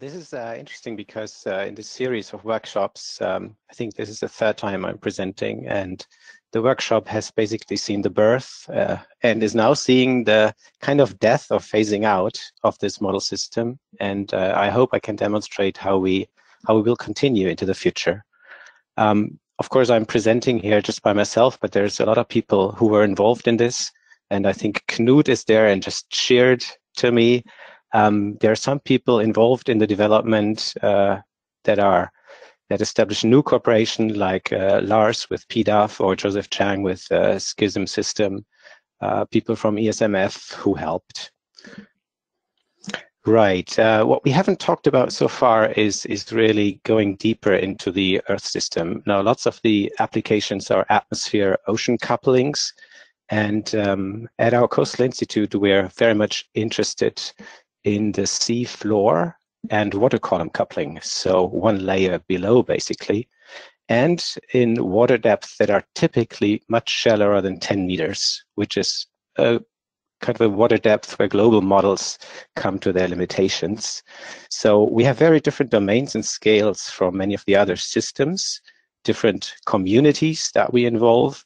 This is uh, interesting because uh, in this series of workshops, um, I think this is the third time I'm presenting, and the workshop has basically seen the birth uh, and is now seeing the kind of death or phasing out of this model system. And uh, I hope I can demonstrate how we how we will continue into the future. Um, of course, I'm presenting here just by myself, but there's a lot of people who were involved in this, and I think Knut is there and just cheered to me um, there are some people involved in the development uh, that are that establish new cooperation, like uh, Lars with PDAF or Joseph Zhang with uh, Schism System. Uh, people from ESMF who helped. Right. Uh, what we haven't talked about so far is is really going deeper into the Earth system. Now, lots of the applications are atmosphere-ocean couplings, and um, at our Coastal Institute, we're very much interested in the sea floor and water column coupling, so one layer below basically, and in water depths that are typically much shallower than 10 meters, which is a kind of a water depth where global models come to their limitations. So we have very different domains and scales from many of the other systems, different communities that we involve,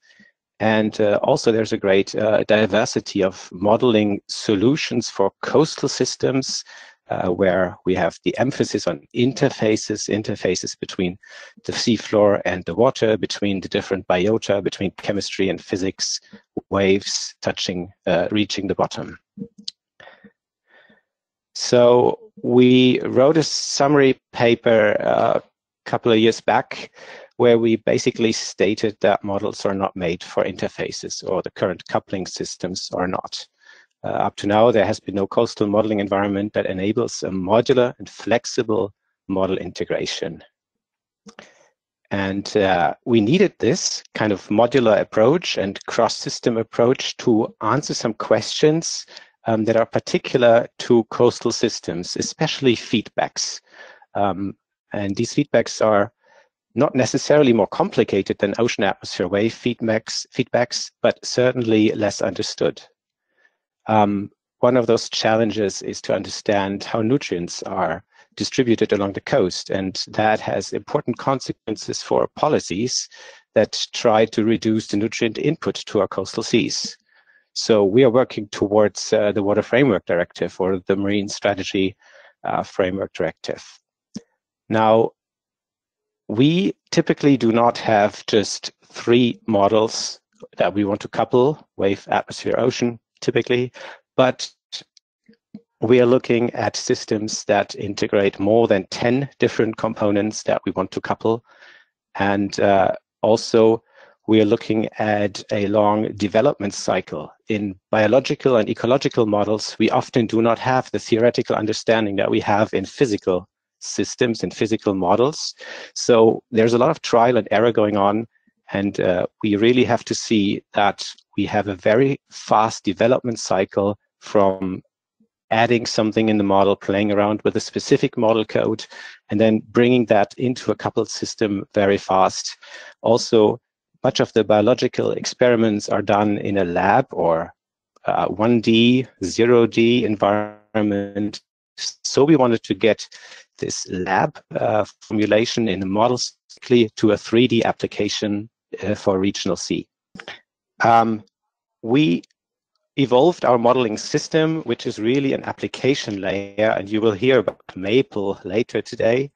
and uh, also there's a great uh, diversity of modeling solutions for coastal systems uh, where we have the emphasis on interfaces, interfaces between the seafloor and the water, between the different biota, between chemistry and physics, waves touching, uh, reaching the bottom. So we wrote a summary paper uh, a couple of years back where we basically stated that models are not made for interfaces or the current coupling systems are not. Uh, up to now, there has been no coastal modeling environment that enables a modular and flexible model integration. And uh, we needed this kind of modular approach and cross-system approach to answer some questions um, that are particular to coastal systems, especially feedbacks. Um, and these feedbacks are not necessarily more complicated than ocean atmosphere wave feedbacks, feedbacks but certainly less understood. Um, one of those challenges is to understand how nutrients are distributed along the coast, and that has important consequences for policies that try to reduce the nutrient input to our coastal seas. So we are working towards uh, the Water Framework Directive or the Marine Strategy uh, Framework Directive. Now, we typically do not have just three models that we want to couple, wave, atmosphere, ocean, typically, but we are looking at systems that integrate more than 10 different components that we want to couple. And uh, also, we are looking at a long development cycle. In biological and ecological models, we often do not have the theoretical understanding that we have in physical systems and physical models. So there's a lot of trial and error going on. And uh, we really have to see that we have a very fast development cycle from adding something in the model, playing around with a specific model code, and then bringing that into a coupled system very fast. Also, much of the biological experiments are done in a lab or uh, 1D, 0D environment. So we wanted to get this lab uh, formulation in the models to a 3D application uh, for regional sea. Um, we evolved our modeling system, which is really an application layer, and you will hear about MAPL later today.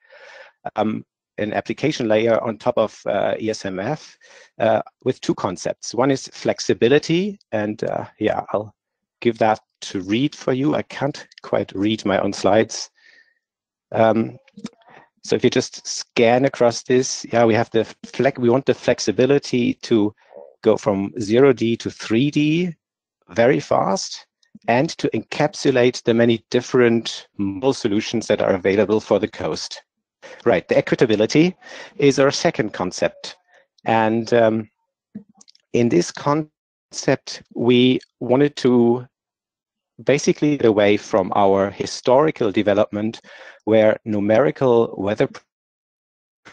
Um, an application layer on top of uh, ESMF uh, with two concepts. One is flexibility, and uh, yeah, I'll give that to read for you. I can't quite read my own slides. Um, so if you just scan across this, yeah, we have the flex, we want the flexibility to go from 0D to 3D very fast and to encapsulate the many different model solutions that are available for the coast. Right, the equitability is our second concept. And um, in this concept, we wanted to basically away from our historical development where numerical weather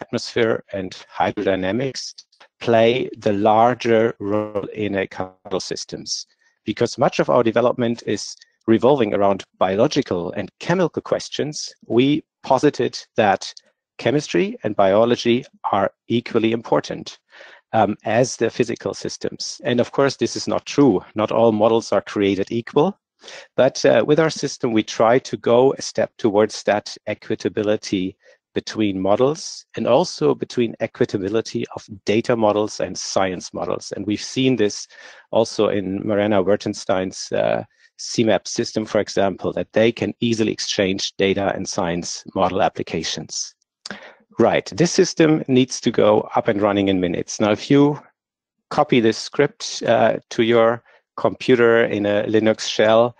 atmosphere and hydrodynamics play the larger role in ecological systems. Because much of our development is revolving around biological and chemical questions, we posited that chemistry and biology are equally important um, as the physical systems. And of course, this is not true. Not all models are created equal. But uh, with our system, we try to go a step towards that equitability between models and also between equitability of data models and science models. And we've seen this also in Mariana Vertenstein's uh, CMEPS system, for example, that they can easily exchange data and science model applications. Right, this system needs to go up and running in minutes. Now, if you copy this script uh, to your computer in a Linux shell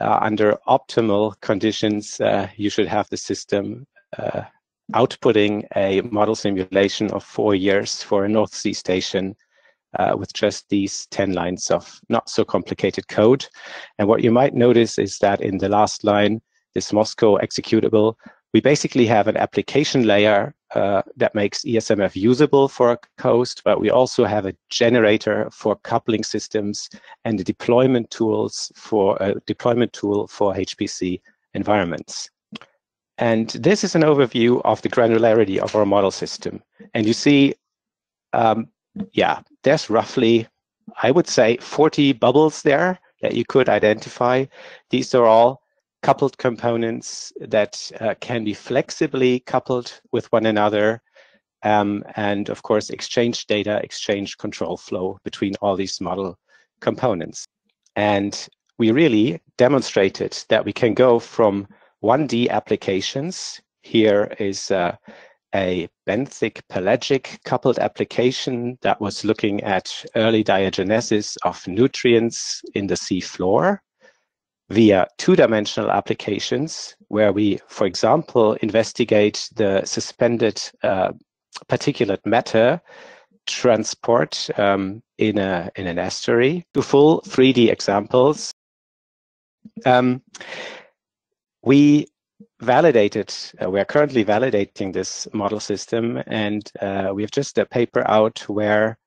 uh, under optimal conditions, uh, you should have the system uh, outputting a model simulation of four years for a North Sea station uh, with just these 10 lines of not so complicated code. And what you might notice is that in the last line, this MOSSCO executable, we basically have an application layer uh, that makes ESMF usable for a coast, but we also have a generator for coupling systems and the deployment tools for a deployment tool for HPC environments. And this is an overview of the granularity of our model system. And you see, um, yeah, there's roughly, I would say, 40 bubbles there that you could identify. These are all coupled components that uh, can be flexibly coupled with one another. Um, and of course, exchange data, exchange control flow between all these model components. And we really demonstrated that we can go from 1D applications. Here is uh, a benthic pelagic coupled application that was looking at early diagenesis of nutrients in the sea floor via two-dimensional applications where we, for example, investigate the suspended uh, particulate matter transport um, in, a, in an estuary to full 3D examples. Um, we validated, uh, we are currently validating this model system, and uh, we have just a paper out where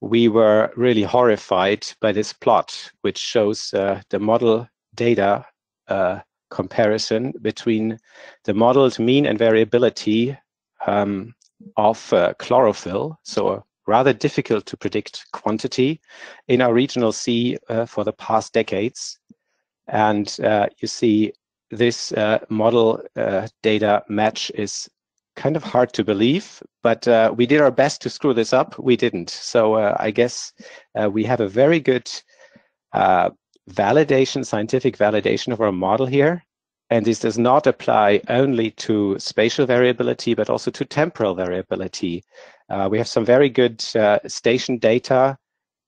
we were really horrified by this plot, which shows uh, the model data uh, comparison between the modeled mean and variability um, of uh, chlorophyll, so rather difficult to predict quantity in our regional sea uh, for the past decades. And you see this uh, model uh, data match is kind of hard to believe, but uh, we did our best to screw this up. We didn't. So uh, I guess uh, we have a very good uh, validation, scientific validation of our model here. And this does not apply only to spatial variability, but also to temporal variability. we have some very good station data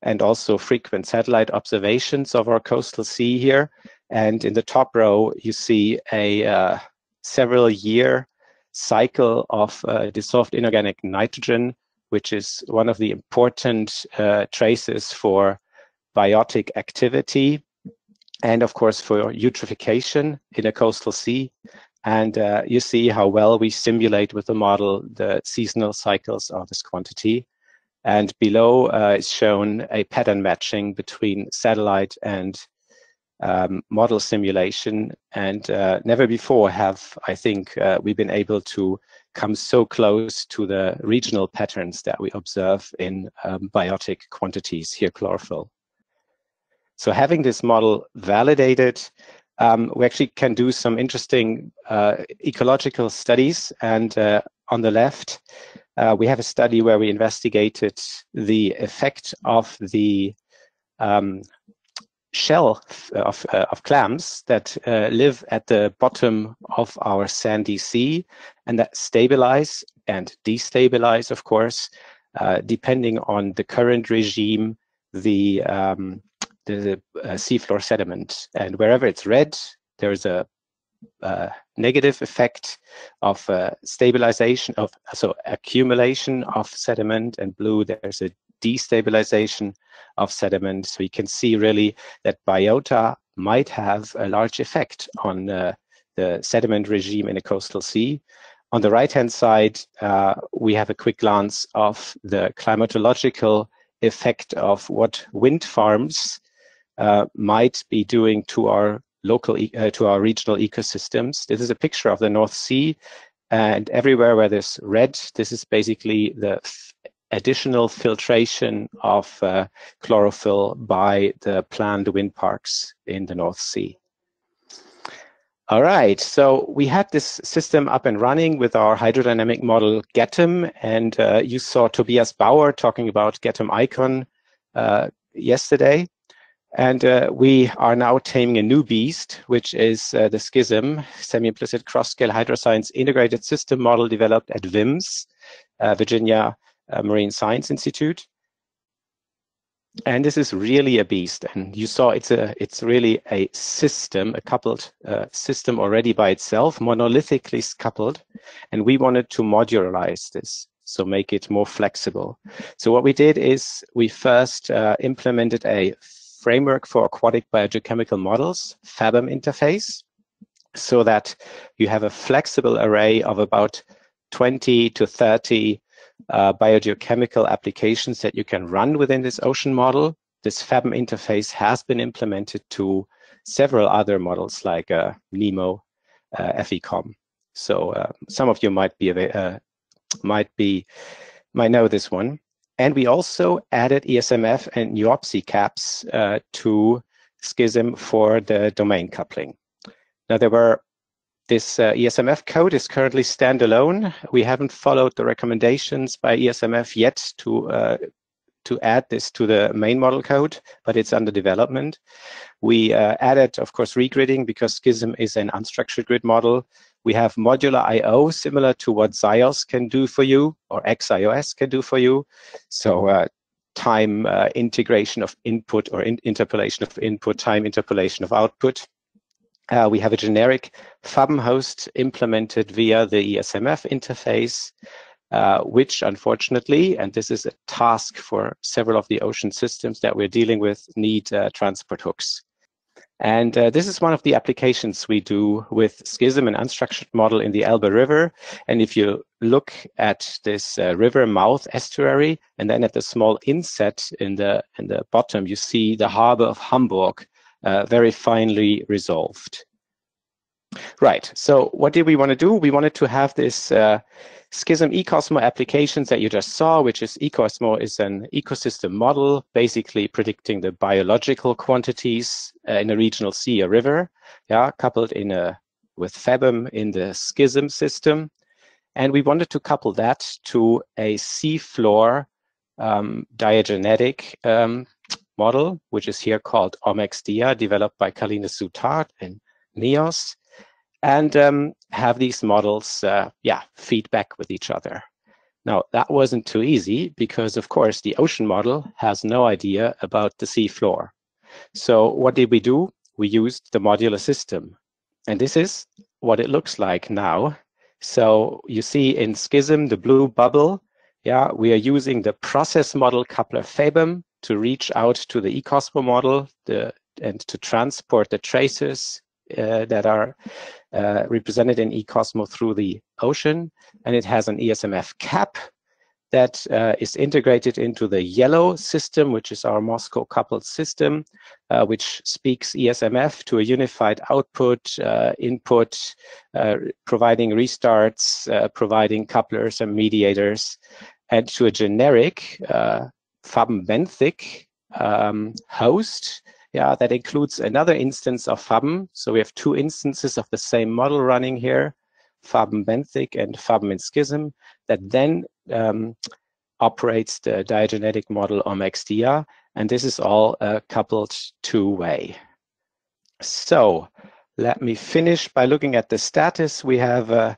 and also frequent satellite observations of our coastal sea here. And in the top row, you see a uh, several year cycle of uh, dissolved inorganic nitrogen, which is one of the important uh, traces for biotic activity and of course for eutrophication in a coastal sea. And uh, you see how well we simulate with the model the seasonal cycles of this quantity. And below uh, is shown a pattern matching between satellite and um, model simulation. And uh, never before have, I think, uh, we been able to come so close to the regional patterns that we observe in um, biotic quantities here, chlorophyll. So having this model validated, um, we actually can do some interesting uh, ecological studies. And uh, on the left, uh, we have a study where we investigated the effect of the um, shell of, uh, of clams that uh, live at the bottom of our sandy sea and that stabilize and destabilize, of course, uh, depending on the current regime, the, um, the uh, seafloor sediment. And wherever it's red, there's a uh, negative effect of uh, stabilization of so accumulation of sediment and blue there's a destabilization of sediment. So you can see really that biota might have a large effect on uh, the sediment regime in a coastal sea. On the right-hand side, uh, we have a quick glance of the climatological effect of what wind farms might be doing to our local, uh, to our regional ecosystems. This is a picture of the North Sea, and everywhere where there's red, this is basically the additional filtration of uh, chlorophyll by the planned wind parks in the North Sea. All right, so we had this system up and running with our hydrodynamic model GETM, and uh, you saw Tobias Bauer talking about GETM Icon uh, yesterday. And uh, we are now taming a new beast, which is uh, the Schism, Semi-Implicit Cross-Scale Hydroscience Integrated System Model developed at VIMS, uh, Virginia uh, Marine Science Institute. And this is really a beast and you saw it's a it's really a system a coupled uh, system already by itself monolithically coupled and we wanted to modularize this so make it more flexible. So what we did is we first uh, implemented a framework for aquatic biogeochemical models FABM interface so that you have a flexible array of about 20 to 30 uh, biogeochemical applications that you can run within this ocean model. This FABM interface has been implemented to several other models like uh, NEMO, uh, FESOM. So uh, some of you might be uh, might be might know this one. And we also added ESMF and NUOPC caps uh, to Schism for the domain coupling. Now there were this uh, ESMF code is currently standalone. We haven't followed the recommendations by ESMF yet to uh, to add this to the main model code, but it's under development. We uh, added, of course, regridding because Schism is an unstructured grid model. We have modular I.O. similar to what Zios can do for you or XIOS can do for you. So uh, time uh, integration of input or in interpolation of input, time interpolation of output. Uh, we have a generic FABM host implemented via the ESMF interface, uh, which unfortunately, and this is a task for several of the ocean systems that we're dealing with, need uh, transport hooks. And uh, this is one of the applications we do with Schism, and unstructured model in the Elbe River. And if you look at this uh, river mouth estuary, and then at the small inset in the in the bottom, you see the harbor of Hamburg, uh, very finely resolved. Right, so what did we want to do? We wanted to have this uh, Schism eCosmo applications that you just saw, which is eCosmo is an ecosystem model, basically predicting the biological quantities uh, in a regional sea or river, yeah, coupled in a with FABM in the Schism system. And we wanted to couple that to a seafloor um, diagenetic um, model, which is here called OMEX-DIA, developed by Karline Soetaert and NIOZ, and um, have these models, uh, yeah, feedback with each other. Now, that wasn't too easy because, of course, the ocean model has no idea about the sea floor. So what did we do? We used the modular system. And this is what it looks like now. So you see in Schism, the blue bubble, yeah, we are using the process model coupler FABM to reach out to the eCosmo model the, and to transport the traces uh, that are uh, represented in eCosmo through the ocean. And it has an ESMF cap that uh, is integrated into the yellow system, which is our MOSSCO coupled system, uh, which speaks ESMF to a unified output, uh, input, uh, providing restarts, providing couplers and mediators, and to a generic FABM benthic um, host yeah, that includes another instance of FABM. So we have two instances of the same model running here, FABM benthic and FABM in Schism, that then um, operates the diagenetic model OMEX-DIA, and this is all uh, coupled two-way. So let me finish by looking at the status. We have uh,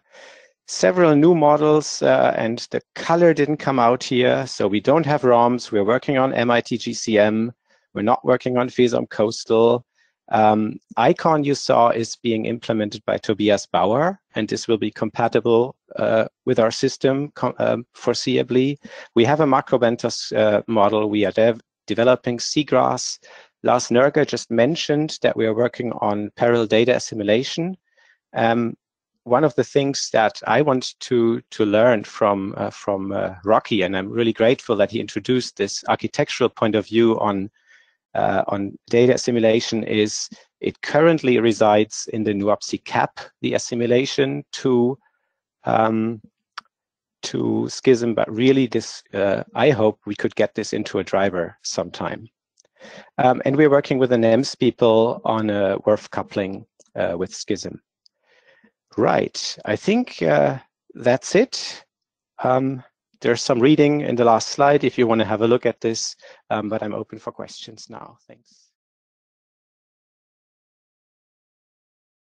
several new models uh, and the color didn't come out here. So we don't have ROMs. We're working on MIT GCM. We're not working on FESOM Coastal. Um, ICON you saw is being implemented by Tobias Bauer, and this will be compatible uh, with our system um, foreseeably. We have a Macrobenthos uh, model. We are dev developing seagrass. Lars Nerger just mentioned that we are working on parallel data assimilation. Um, one of the things that I want to to learn from uh, from uh, Rocky, and I'm really grateful that he introduced this architectural point of view on uh, on data assimilation, is It currently resides in the NUOPC cap, the assimilation to um, to Schism, but really this, uh, I hope we could get this into a driver sometime. Um, and we're working with the NEMS people on a WRF coupling uh, with Schism. Right, I think uh, that's it. Um, there's some reading in the last slide if you want to have a look at this, um, but I'm open for questions now. Thanks.